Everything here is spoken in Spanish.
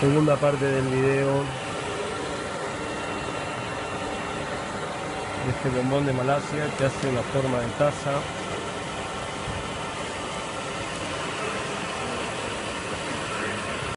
Segunda parte del video. De este bombón de Malasia que hace una forma de taza.